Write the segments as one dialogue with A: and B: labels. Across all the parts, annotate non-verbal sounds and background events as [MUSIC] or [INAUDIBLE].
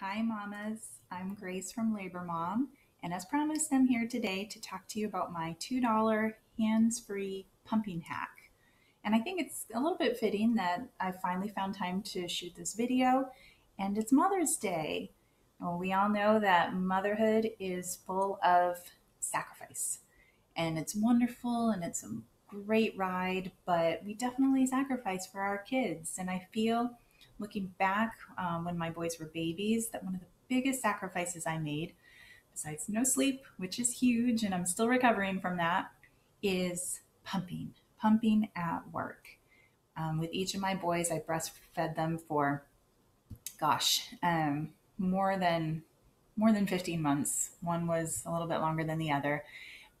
A: Hi, mamas. I'm Grace from Labor Mom, and as promised, I'm here today to talk to you about my $2 hands free pumping hack. And I think it's a little bit fitting that I finally found time to shoot this video, and it's Mother's Day. Well, we all know that motherhood is full of sacrifice, and it's wonderful and it's a great ride, but we definitely sacrifice for our kids. And I feel looking back um, when my boys were babies, that one of the biggest sacrifices I made, besides no sleep, which is huge, and I'm still recovering from that, is pumping, pumping at work. Um, with each of my boys, I breastfed them for, gosh, um, more than more than 15 months. One was a little bit longer than the other,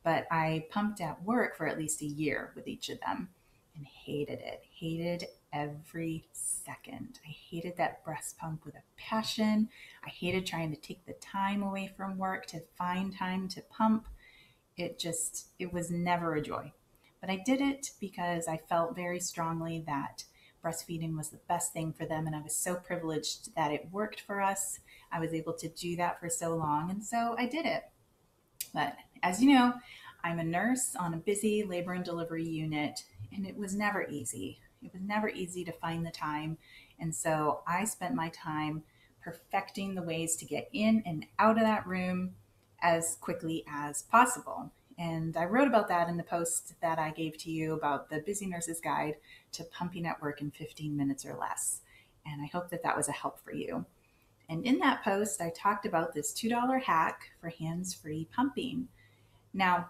A: but I pumped at work for at least a year with each of them and hated it. Hated every second. I hated that breast pump with a passion. I hated trying to take the time away from work to find time to pump. It just, it was never a joy. But I did it because I felt very strongly that breastfeeding was the best thing for them. And I was so privileged that it worked for us. I was able to do that for so long. And so I did it. But as you know, I'm a nurse on a busy labor and delivery unit, and it was never easy. It was never easy to find the time. And so I spent my time perfecting the ways to get in and out of that room as quickly as possible. And I wrote about that in the post that I gave to you about the Busy Nurse's Guide to Pumping at Work in 15 Minutes or Less. And I hope that that was a help for you. And in that post, I talked about this $2 hack for hands free pumping. Now,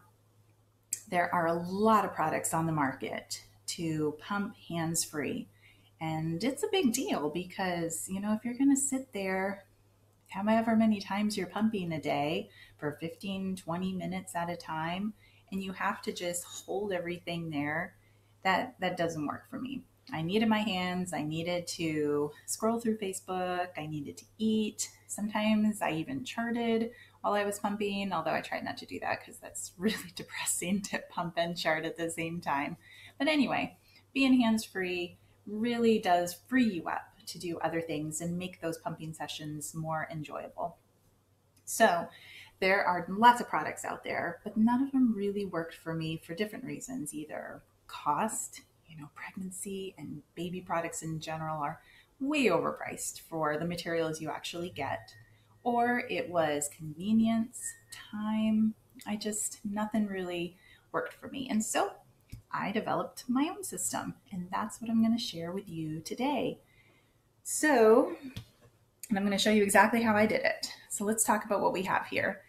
A: there are a lot of products on the market to pump hands free. And it's a big deal because, you know, if you're going to sit there however many times you're pumping a day for 15, 20 minutes at a time, and you have to just hold everything there, that, that doesn't work for me. I needed my hands. I needed to scroll through Facebook. I needed to eat. Sometimes I even charted while I was pumping, although I tried not to do that because that's [LAUGHS] really depressing to pump and chart at the same time. But anyway, being hands free really does free you up to do other things and make those pumping sessions more enjoyable. So, there are lots of products out there, but none of them really worked for me for different reasons. Either cost, you know, pregnancy and baby products in general are way overpriced for the materials you actually get, or it was convenience, time. I just, nothing really worked for me. And so I developed my own system, and that's what I'm going to share with you today. So, and I'm going to show you exactly how I did it. So, let's talk about what we have here.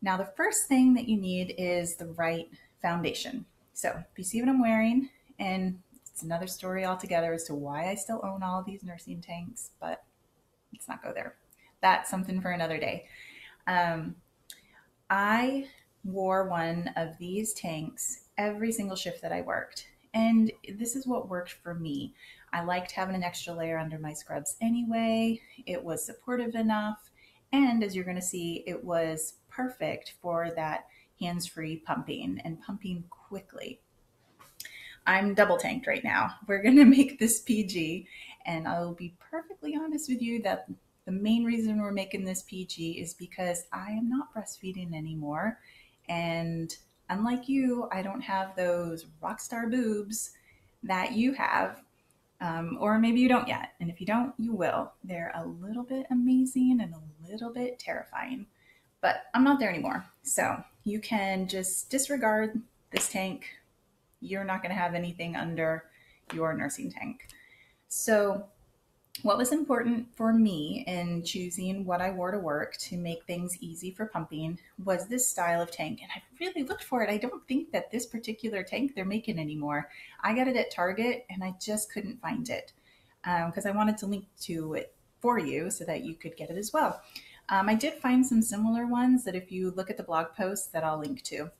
A: Now, the first thing that you need is the right foundation. So, if you see what I'm wearing, and it's another story altogether as to why I still own all these nursing tanks, but let's not go there. That's something for another day. Um, I wore one of these tanks every single shift that I worked. And this is what worked for me. I liked having an extra layer under my scrubs anyway. It was supportive enough. And as you're going to see, it was perfect for that hands free pumping and pumping quickly. I'm double tanked right now. We're going [LAUGHS] to make this PG. And I'll be perfectly honest with you that the main reason we're making this PG is because I am not breastfeeding anymore. And unlike you, I don't have those rock star boobs that you have. Um, or maybe you don't yet. And if you don't, you will. They're a little bit amazing and a little bit terrifying. But I'm not there anymore. So you can just disregard this tank. You're not going to have anything under your nursing tank. So what was important for me in choosing what I wore to work to make things easy for pumping was this style of tank. And I really looked for it. I don't think that this particular tank they're making anymore. I got it at Target and I just couldn't find it because um, I wanted to link to it for you so that you could get it as well. Um, I did find some similar ones that if you look at the blog post that I'll link to.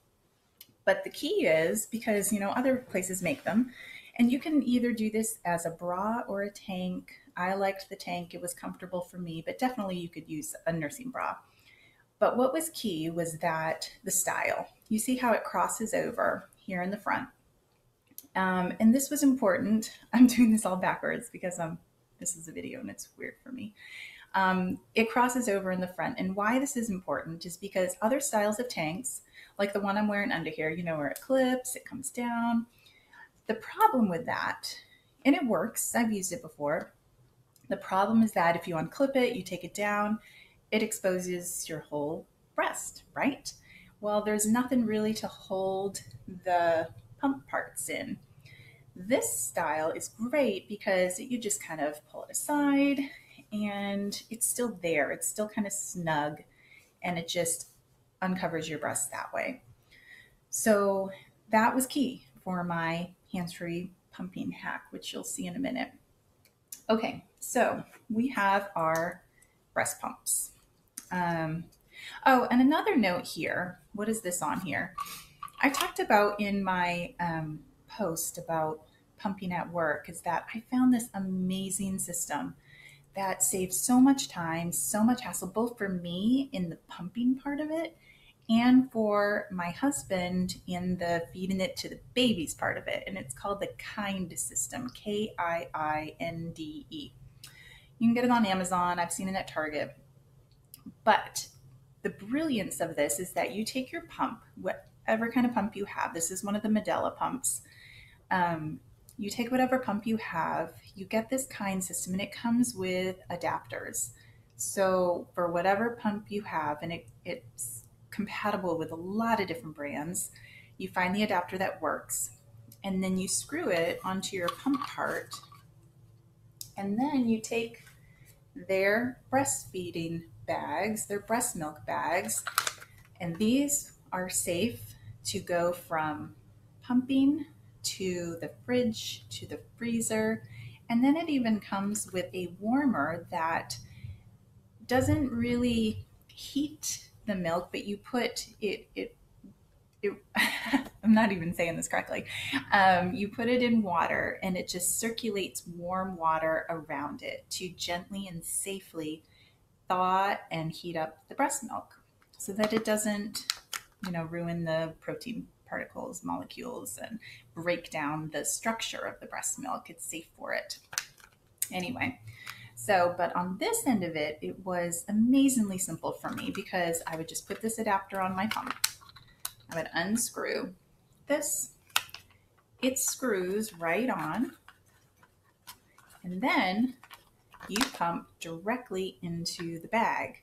A: But the key is because, you know, other places make them, and you can either do this as a bra or a tank I liked the tank, it was comfortable for me, but definitely you could use a nursing bra. But what was key was that the style. You see how it crosses over here in the front. Um, and this was important. [LAUGHS] I'm doing this all backwards because um, this is a video and it's weird for me. um, it crosses over in the front. And why this is important is because other styles of tanks, like the one I'm wearing under here, you know, where it clips, it comes down. The problem with that, and it works, I've used it before. The problem is that if you unclip it, you take it down, it exposes your whole breast, right? Well, there's nothing really to hold the pump parts in. This style is great because you just kind of pull it aside and it's still there. It's still kind of snug and it just uncovers your breast that way. So that was key for my hands-free pumping hack, which you'll see in a minute. Okay, so we have our breast pumps. Um, oh, and another note here. What is this on here? I talked about in my um, post about pumping at work is that I found this amazing system that saves so much time, so much hassle, both for me in the pumping part of it and for my husband in the feeding it to the babies part of it. And it's called the Kiinde system, K I I N D E. You can get it on Amazon. I've seen it at Target. But the brilliance of this is that you take your pump, whatever kind of pump you have, this is one of the Medela pumps. Um, you take whatever pump you have, you get this Kiinde system, and it comes with adapters. So for whatever pump you have, and it, it's compatible with a lot of different brands, you find the adapter that works, and then you screw it onto your pump part, and then you take their breastfeeding bags, their breast milk bags, and these are safe to go from pumping to the fridge, to the freezer. And then it even comes with a warmer that doesn't really heat the milk, but you put it, it, it [LAUGHS] I'm not even saying this correctly. Um, you put it in water and it just circulates warm water around it to gently and safely thaw and heat up the breast milk so that it doesn't, you know, ruin the protein particles, molecules, and break down the structure of the breast milk. It's safe for it. Anyway, so, but on this end of it, it was amazingly simple for me because I would just put this adapter on my pump. I would unscrew this. It screws right on. And then you pump directly into the bag.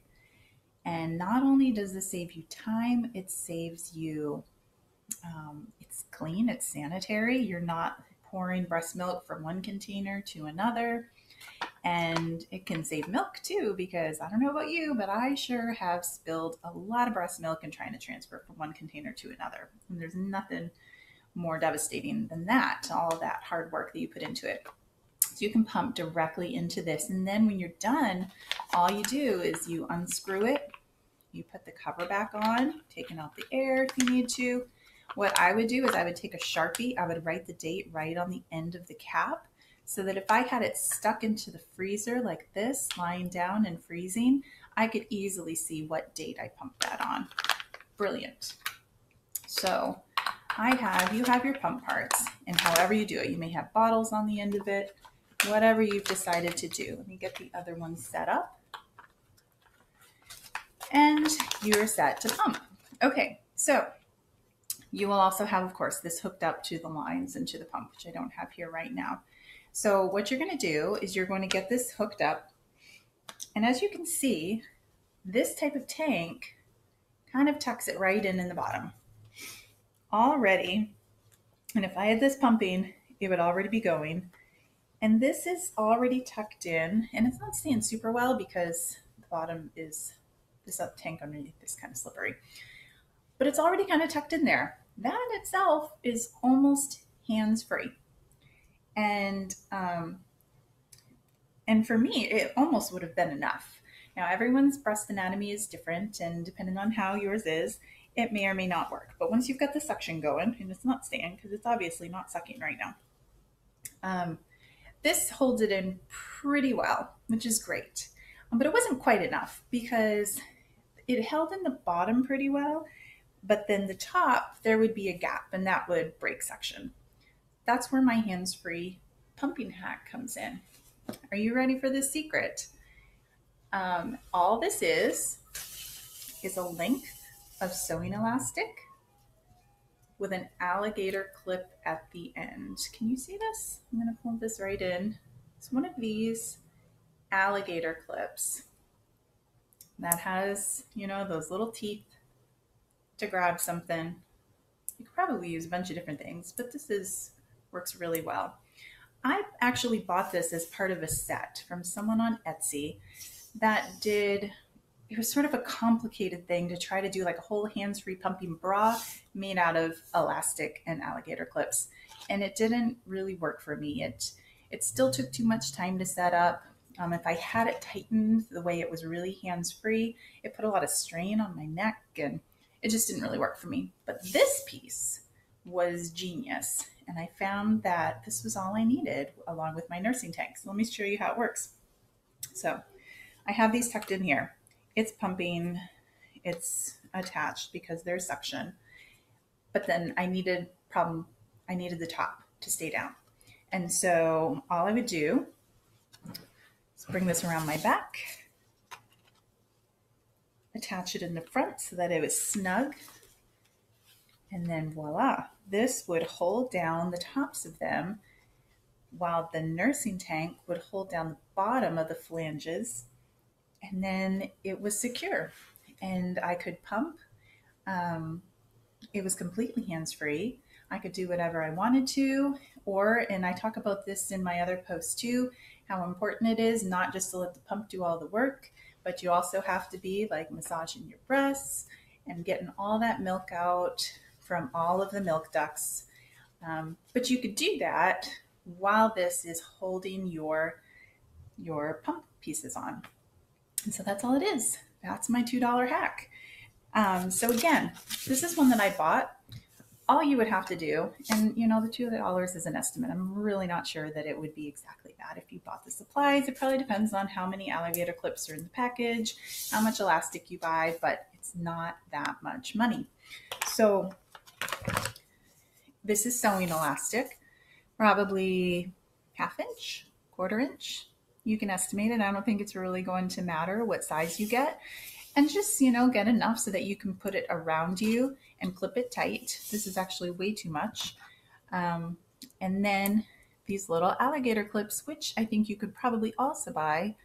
A: And not only does this save you time, it saves you um, it's clean, it's sanitary. You're not pouring breast milk from one container to another. And it can save milk too, because I don't know about you, but I sure have spilled a lot of breast milk in trying to transfer from one container to another. And there's nothing more devastating than that, all of that hard work that you put into it. So you can pump directly into this. And then when you're done, all you do is you unscrew it, you put the cover back on, taking out the air if you need to, what I would do is I would take a Sharpie, I would write the date right on the end of the cap so that if I had it stuck into the freezer like this, lying down and freezing, I could easily see what date I pumped that on. Brilliant. So I have, you have your pump parts and however you do it, you may have bottles on the end of it, whatever you've decided to do. Let me get the other one set up. And you're set to pump. Okay, so you will also have, of course, this hooked up to the lines and to the pump, which I don't have here right now. So what you're going to do is you're going to get this hooked up. And as you can see, this type of tank kind of tucks it right in in the bottom already. And if I had this pumping, it would already be going. And this is already tucked in and it's not staying super well because the bottom is this up tank underneath is kind of slippery, but it's already kind of tucked in there that in itself is almost hands free. And um, and for me, it almost would have been enough. Now, everyone's breast anatomy is different, and depending on how yours is, it may or may not work. But once you've got the suction going, and it's not staying because it's obviously not sucking right now, um, this holds it in pretty well, which is great. Um, but it wasn't quite enough because it held in the bottom pretty well, but then the top, there would be a gap and that would break suction. That's where my hands-free pumping hack comes in. Are you ready for this secret? Um, all this is, is a length of sewing elastic with an alligator clip at the end. Can you see this? I'm gonna pull this right in. It's one of these alligator clips that has, you know, those little teeth to grab something. You could probably use a bunch of different things, but this is works really well. I actually bought this as part of a set from someone on Etsy that did it was sort of a complicated thing to try to do like a whole hands-free pumping bra made out of elastic and alligator clips. And it didn't really work for me. It it still took too much time to set up. Um, if i had it tightened the way it was really hands-free it put a lot of strain on my neck and it just didn't really work for me. But this piece was genius and i found that this was all i needed along with my nursing tank so let me show you how it works so i have these tucked in here it's pumping, it's attached because there's suction. But then I needed problem, I needed the top to stay down. And so all I would do is bring this around my back, attach it in the front so that it was snug. And then voila, this would hold down the tops of them while the nursing tank would hold down the bottom of the flanges and then it was secure and I could pump. Um, it was completely hands free. I could do whatever I wanted to, or, and I talk about this in my other posts too, how important it is not just to let the pump do all the work, but you also have to be like massaging your breasts and getting all that milk out from all of the milk ducts. Um, but you could do that while this is holding your your pump pieces on. And so that's all it is. That's my $2 hack. Um, so again, this is one that I bought. All you would have to do, and you know, the $2 is an estimate. I'm really not sure that it would be exactly that if you bought the supplies. It probably depends on how many alligator clips are in the package, how much elastic you buy, but it's not that much money. So this is sewing elastic, probably half inch, quarter inch, you can estimate it. I don't think it's really going to matter what size you get. And just, you know, get enough so that you can put it around you and clip it tight. This is actually way too much. Um, and then these little alligator clips, which I think you could probably also buy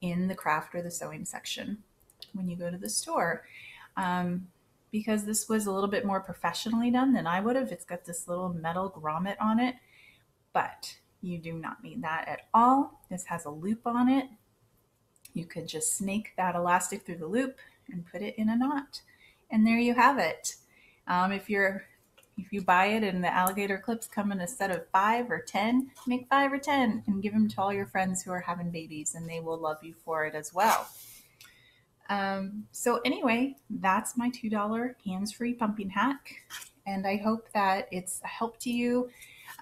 A: in the craft or the sewing section when you go to the store. Um, because this was a little bit more professionally done than I would have. It's got this little metal grommet on it, but you do not need that at all. This has a loop on it. You could just snake that elastic through the loop and put it in a knot. And there you have it. Um, if you're if you buy it and the alligator clips come in a set of five or ten, make five or ten and give them to all your friends who are having babies, and they will love you for it as well. Um, so anyway, that's my two dollar hands-free pumping hack, and I hope that it's a help to you.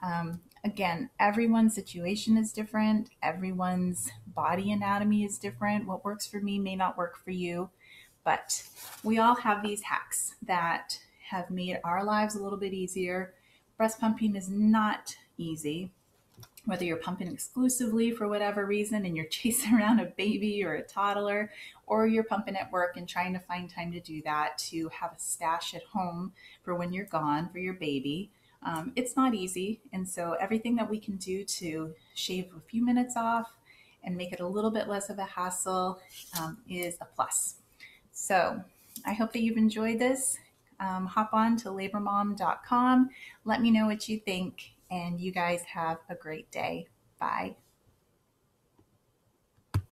A: Um, again, everyone's situation is different, everyone's body anatomy is different. What works for me may not work for you, but we all have these hacks that have made our lives a little bit easier. Breast pumping is not easy. Whether you're pumping exclusively for whatever reason and you're [LAUGHS] chasing around a baby or a toddler, or you're pumping at work and trying to find time to do that to have a stash at home for when you're gone for your baby um, it's not easy. And so everything that we can do to shave a few minutes off and make it a little bit less of a hassle um, is a plus. So I hope that you've enjoyed this. Um, hop on to labormom.com. Let me know what you think, and you guys have a great day. Bye.